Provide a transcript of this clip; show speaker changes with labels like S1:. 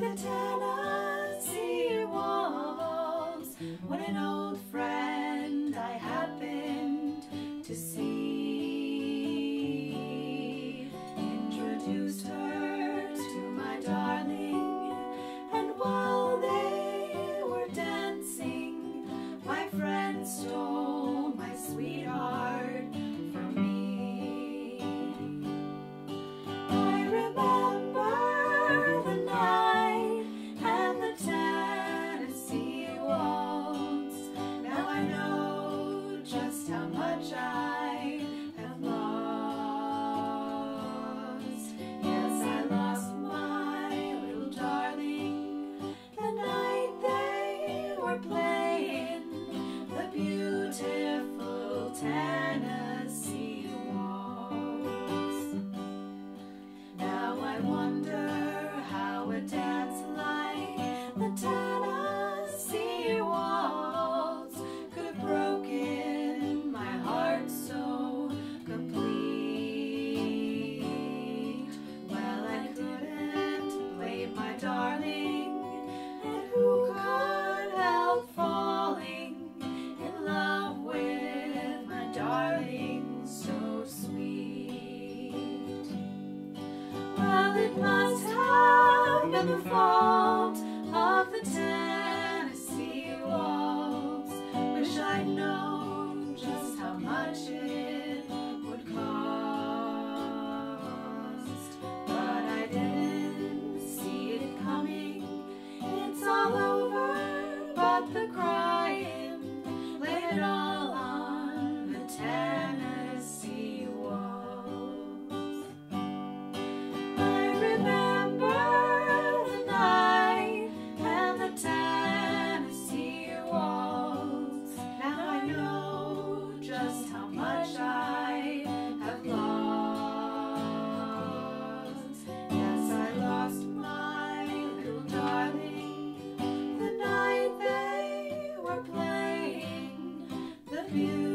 S1: the town. darling, and who could help falling in love with my darling so sweet? Well, it must have been the fault of the Tennessee waltz. Wish I'd known. Darling